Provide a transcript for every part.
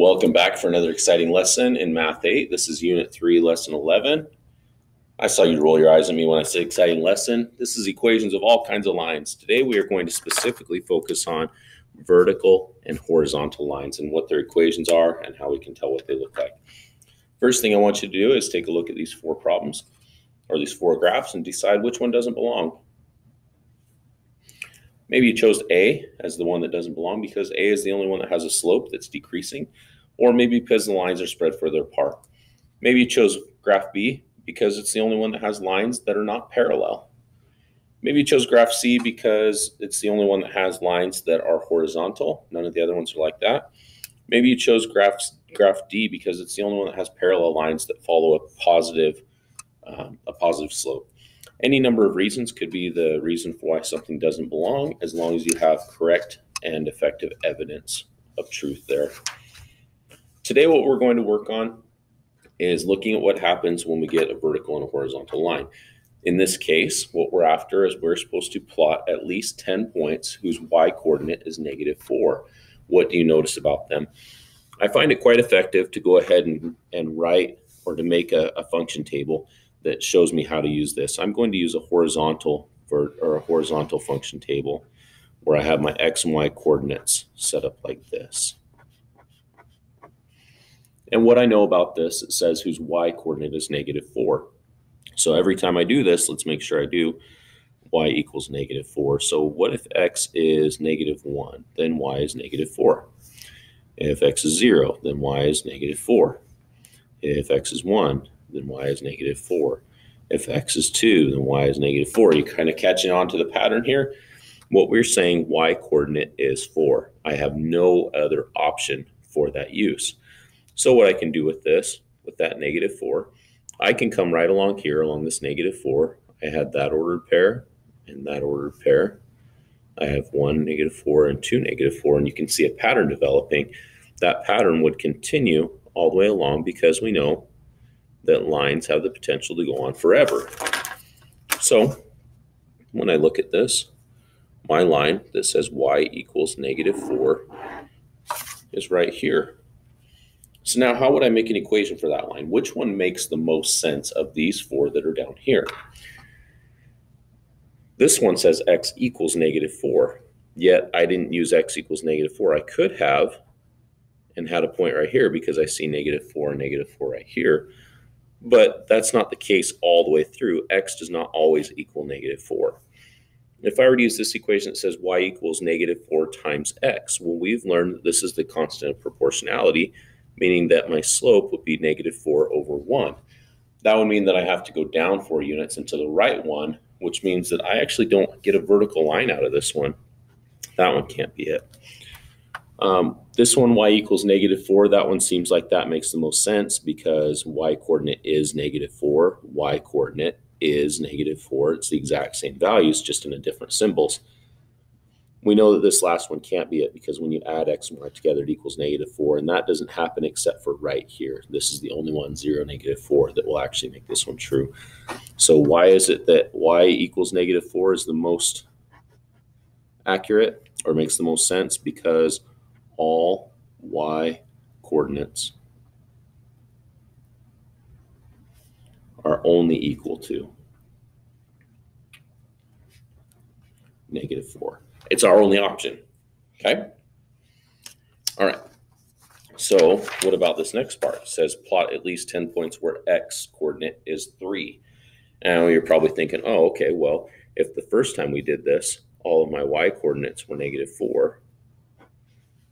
Welcome back for another exciting lesson in Math 8. This is Unit 3, Lesson 11. I saw you roll your eyes at me when I said exciting lesson. This is equations of all kinds of lines. Today we are going to specifically focus on vertical and horizontal lines and what their equations are and how we can tell what they look like. First thing I want you to do is take a look at these four problems or these four graphs and decide which one doesn't belong. Maybe you chose A as the one that doesn't belong because A is the only one that has a slope that's decreasing, or maybe because the lines are spread further apart. Maybe you chose graph B because it's the only one that has lines that are not parallel. Maybe you chose graph C because it's the only one that has lines that are horizontal. None of the other ones are like that. Maybe you chose graph, graph D because it's the only one that has parallel lines that follow a positive, um, a positive slope. Any number of reasons could be the reason for why something doesn't belong, as long as you have correct and effective evidence of truth there. Today, what we're going to work on is looking at what happens when we get a vertical and a horizontal line. In this case, what we're after is we're supposed to plot at least 10 points whose y coordinate is negative 4. What do you notice about them? I find it quite effective to go ahead and, and write or to make a, a function table that shows me how to use this. I'm going to use a horizontal or a horizontal function table where I have my x and y coordinates set up like this. And what I know about this, it says whose y coordinate is negative 4. So every time I do this, let's make sure I do y equals negative 4. So what if x is negative 1? Then y is negative 4. If x is 0, then y is negative 4. If x is 1, then y is negative 4. If x is 2, then y is negative 4. You kind of catching on to the pattern here? What we're saying y coordinate is 4. I have no other option for that use. So what I can do with this, with that negative 4, I can come right along here along this negative 4. I had that ordered pair and that ordered pair. I have one negative 4 and two negative 4, and you can see a pattern developing. That pattern would continue all the way along because we know that lines have the potential to go on forever. So when I look at this, my line that says y equals negative 4 is right here. So now how would I make an equation for that line? Which one makes the most sense of these four that are down here? This one says x equals negative 4, yet I didn't use x equals negative 4. I could have and had a point right here because I see negative 4 and negative 4 right here. But that's not the case all the way through. X does not always equal negative 4. If I were to use this equation that says y equals negative 4 times x, well, we've learned that this is the constant of proportionality, meaning that my slope would be negative 4 over 1. That would mean that I have to go down 4 units into the right one, which means that I actually don't get a vertical line out of this one. That one can't be it. Um, this one, y equals negative 4, that one seems like that makes the most sense because y coordinate is negative 4. y coordinate is negative 4. It's the exact same values, just in a different symbols. We know that this last one can't be it because when you add x and y together, it equals negative 4, and that doesn't happen except for right here. This is the only one, 0, negative 4, that will actually make this one true. So why is it that y equals negative 4 is the most accurate or makes the most sense? Because all y coordinates are only equal to negative 4. It's our only option. Okay? All right. So what about this next part? It says plot at least 10 points where x coordinate is 3. Now you're probably thinking, oh, okay, well, if the first time we did this, all of my y coordinates were negative 4,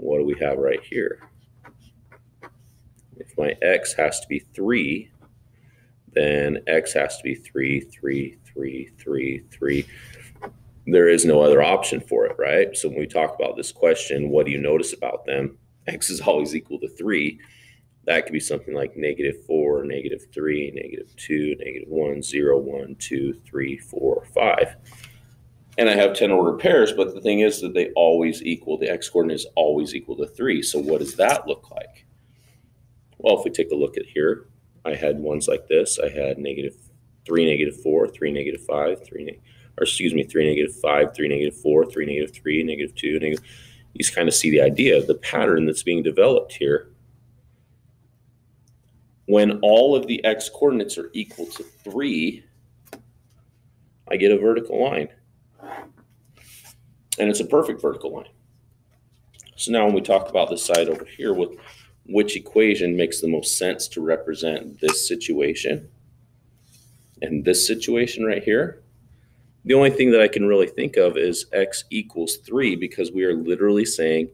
what do we have right here? If my x has to be 3, then x has to be 3, 3, 3, 3, 3. There is no other option for it, right? So when we talk about this question, what do you notice about them? x is always equal to 3. That could be something like negative 4, negative 3, negative 2, negative 1, 0, 1, 2, 3, 4, 5 and I have 10 ordered pairs, but the thing is that they always equal, the x coordinate is always equal to 3. So what does that look like? Well, if we take a look at here, I had ones like this. I had negative 3, negative 4, 3, negative 5, 3, or excuse me, 3, negative 5, 3, negative 4, 3, negative 3, negative 2, negative. You kind of see the idea, of the pattern that's being developed here When all of the x coordinates are equal to 3, I get a vertical line. And it's a perfect vertical line. So now when we talk about this side over here, with which equation makes the most sense to represent this situation and this situation right here, the only thing that I can really think of is x equals 3 because we are literally saying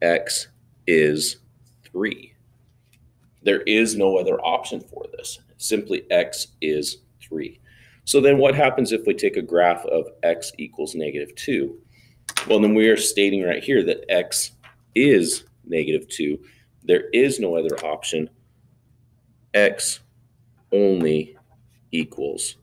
x is 3. There is no other option for this. Simply x is 3. So then what happens if we take a graph of x equals negative 2? Well, then we are stating right here that x is negative 2. There is no other option. x only equals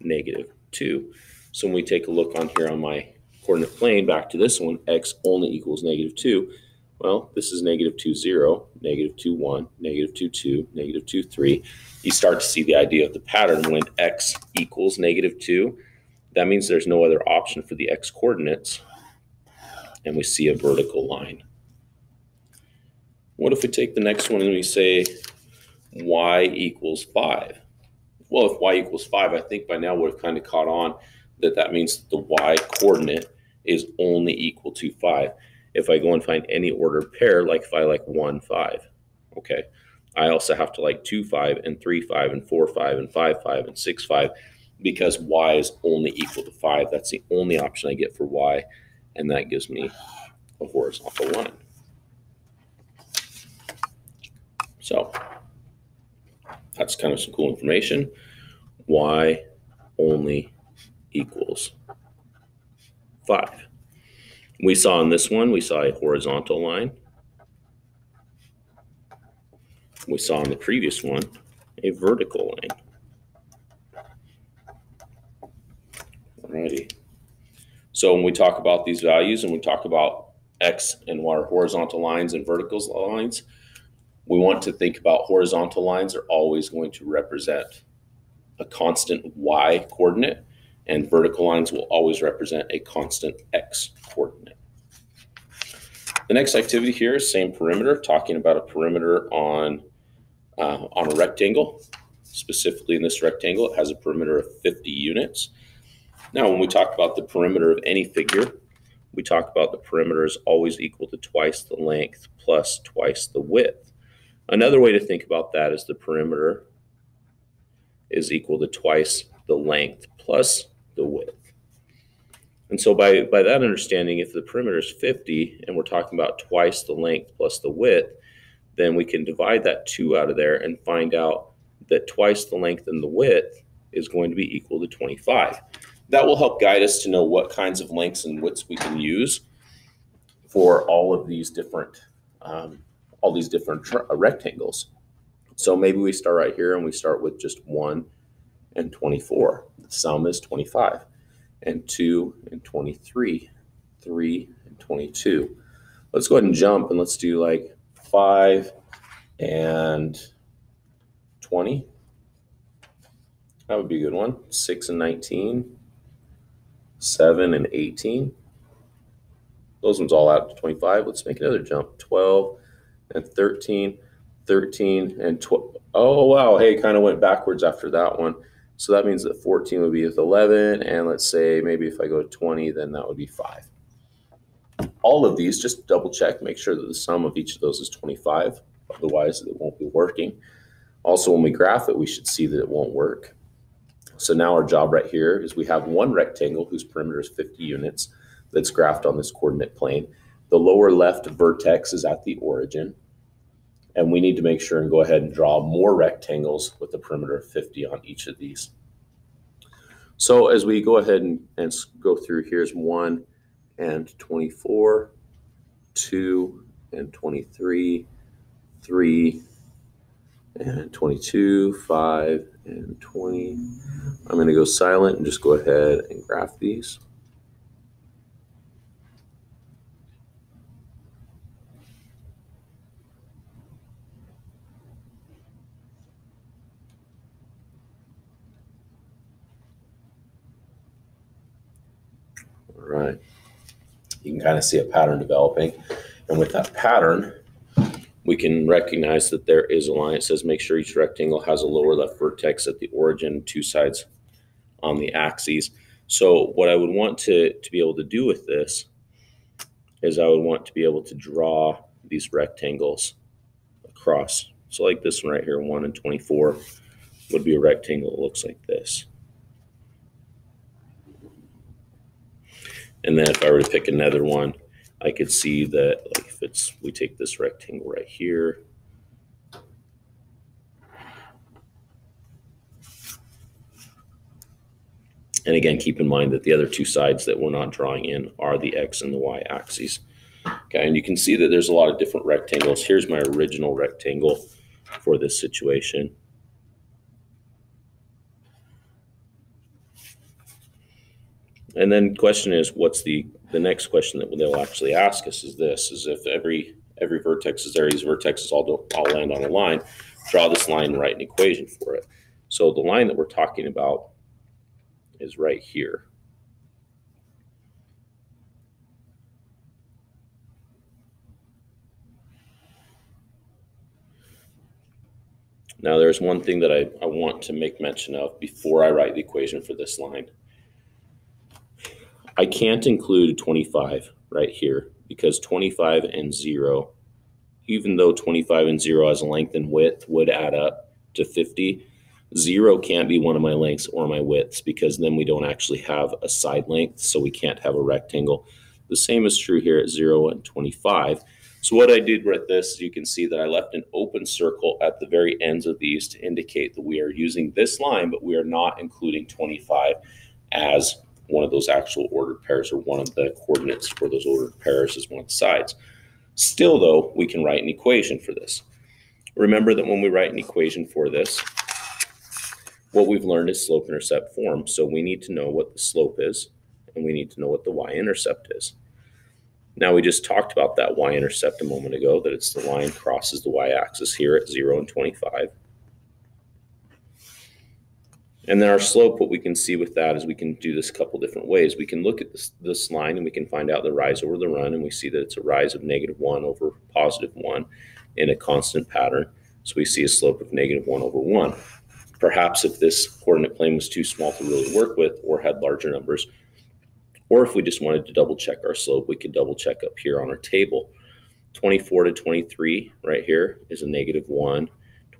negative 2. So when we take a look on here on my coordinate plane, back to this one, x only equals negative 2. Well, this is negative 2, 0, negative 2, 1, negative 2, 2, negative 2, 3. You start to see the idea of the pattern when x equals negative 2. That means there's no other option for the x coordinates. And we see a vertical line. What if we take the next one and we say y equals 5? Well, if y equals 5, I think by now we've kind of caught on that that means that the y coordinate is only equal to 5. If I go and find any ordered pair, like if I like 1, 5, okay, I also have to like 2, 5, and 3, 5, and 4, 5, and 5, 5, and 6, 5, because y is only equal to 5. That's the only option I get for y, and that gives me a horizontal line. So that's kind of some cool information. y only equals 5. We saw in this one, we saw a horizontal line. We saw in the previous one, a vertical line. Alrighty. So when we talk about these values and we talk about x and y horizontal lines and vertical lines, we want to think about horizontal lines are always going to represent a constant y coordinate and vertical lines will always represent a constant x coordinate. The next activity here is same perimeter, talking about a perimeter on, uh, on a rectangle. Specifically in this rectangle, it has a perimeter of 50 units. Now, when we talk about the perimeter of any figure, we talk about the perimeter is always equal to twice the length plus twice the width. Another way to think about that is the perimeter is equal to twice the length plus the width. And so by, by that understanding, if the perimeter is 50 and we're talking about twice the length plus the width, then we can divide that 2 out of there and find out that twice the length and the width is going to be equal to 25. That will help guide us to know what kinds of lengths and widths we can use for all of these different um, all these different uh, rectangles. So maybe we start right here and we start with just 1 and 24 The sum is 25, and 2 and 23, 3 and 22. Let's go ahead and jump and let's do like 5 and 20. That would be a good one. 6 and 19, 7 and 18. Those ones all out to 25. Let's make another jump. 12 and 13, 13 and 12. Oh, wow. Hey, kind of went backwards after that one. So that means that 14 would be with 11. And let's say maybe if I go to 20, then that would be 5. All of these, just double check, make sure that the sum of each of those is 25. Otherwise, it won't be working. Also, when we graph it, we should see that it won't work. So now our job right here is we have one rectangle whose perimeter is 50 units that's graphed on this coordinate plane. The lower left vertex is at the origin. And we need to make sure and go ahead and draw more rectangles with a perimeter of 50 on each of these. So as we go ahead and, and go through, here's 1 and 24, 2 and 23, 3 and 22, 5 and 20. I'm going to go silent and just go ahead and graph these. right? You can kind of see a pattern developing. And with that pattern, we can recognize that there is a line. It says make sure each rectangle has a lower left vertex at the origin, two sides on the axes. So what I would want to, to be able to do with this is I would want to be able to draw these rectangles across. So like this one right here, 1 and 24, would be a rectangle that looks like this. And then if I were to pick another one, I could see that like it's, we take this rectangle right here, And again, keep in mind that the other two sides that we're not drawing in are the X and the Y axes. Okay, and you can see that there's a lot of different rectangles. Here's my original rectangle for this situation. And then question is, what's the, the next question that they'll actually ask us is this, is if every every vertex is there, these vertexes all, do, all land on a line, draw this line and write an equation for it. So the line that we're talking about is right here. Now there's one thing that I, I want to make mention of before I write the equation for this line. I can't include 25 right here because 25 and 0, even though 25 and 0 as a length and width would add up to 50, Zero can't be one of my lengths or my widths because then we don't actually have a side length, so we can't have a rectangle. The same is true here at 0 and 25. So what I did with this, you can see that I left an open circle at the very ends of these to indicate that we are using this line, but we are not including 25 as one of those actual ordered pairs or one of the coordinates for those ordered pairs is one of the sides. Still, though, we can write an equation for this. Remember that when we write an equation for this, what we've learned is slope intercept form. So we need to know what the slope is and we need to know what the y-intercept is. Now we just talked about that y-intercept a moment ago, that it's the line crosses the y-axis here at 0 and 25. And then our slope, what we can see with that is we can do this a couple different ways. We can look at this, this line and we can find out the rise over the run, and we see that it's a rise of negative 1 over positive 1 in a constant pattern. So we see a slope of negative 1 over 1. Perhaps if this coordinate plane was too small to really work with or had larger numbers, or if we just wanted to double check our slope, we could double check up here on our table. 24 to 23 right here is a negative 1.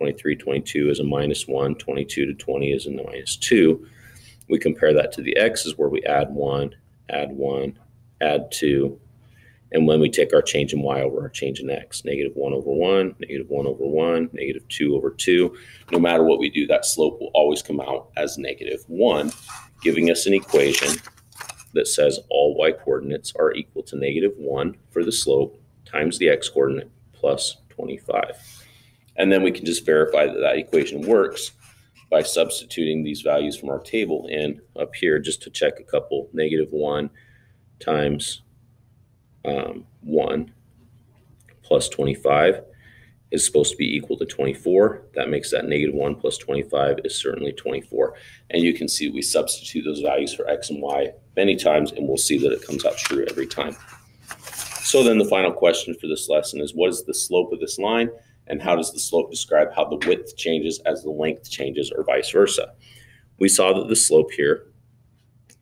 23, 22 is a minus 1. 22 to 20 is a minus 2. We compare that to the x's where we add 1, add 1, add 2, and when we take our change in y over our change in x, negative 1 over 1, negative 1 over 1, negative 2 over 2, no matter what we do, that slope will always come out as negative 1, giving us an equation that says all y coordinates are equal to negative 1 for the slope times the x coordinate plus 25. And then we can just verify that that equation works by substituting these values from our table in up here just to check a couple. Negative 1 times um, 1 plus 25 is supposed to be equal to 24. That makes that negative 1 plus 25 is certainly 24. And you can see we substitute those values for x and y many times, and we'll see that it comes out true every time. So then the final question for this lesson is what is the slope of this line, and how does the slope describe how the width changes as the length changes, or vice versa? We saw that the slope here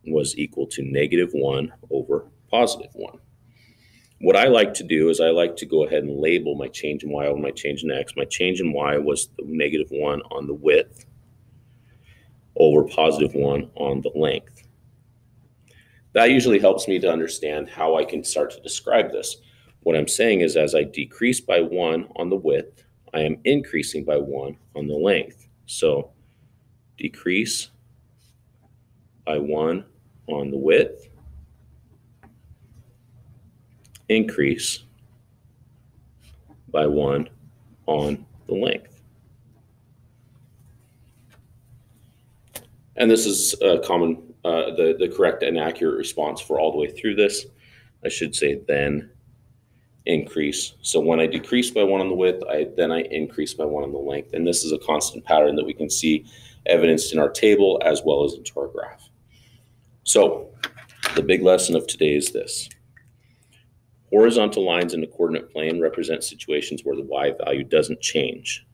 was equal to negative 1 over positive 1. What I like to do is I like to go ahead and label my change in y over my change in x. My change in y was the negative 1 on the width over positive 1 on the length. That usually helps me to understand how I can start to describe this. What I'm saying is as I decrease by 1 on the width, I am increasing by 1 on the length. So decrease by 1 on the width increase by one on the length. And this is a common, uh, the, the correct and accurate response for all the way through this. I should say then increase. So when I decrease by one on the width, I then I increase by one on the length. And this is a constant pattern that we can see evidenced in our table as well as into our graph. So the big lesson of today is this Horizontal lines in the coordinate plane represent situations where the y value doesn't change.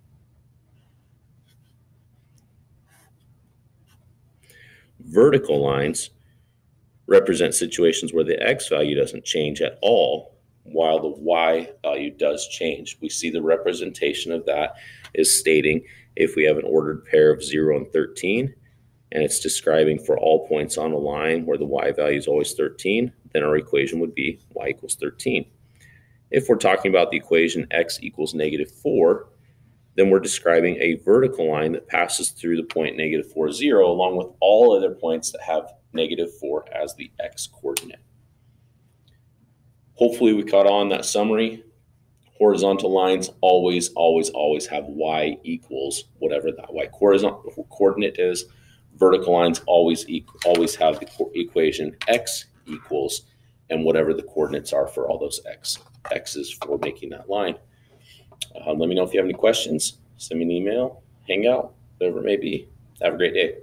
Vertical lines represent situations where the x value doesn't change at all while the y value uh, does change. We see the representation of that is stating if we have an ordered pair of 0 and 13, and it's describing for all points on a line where the y value is always 13, then our equation would be y equals 13. If we're talking about the equation x equals negative 4, then we're describing a vertical line that passes through the point negative 4, 0, along with all other points that have negative 4 as the x coordinate. Hopefully we caught on that summary. Horizontal lines always, always, always have y equals whatever that y coordinate is. Vertical lines always always have the equation x equals and whatever the coordinates are for all those x x's for making that line. Uh, let me know if you have any questions. Send me an email, hang out, whatever it may be. Have a great day.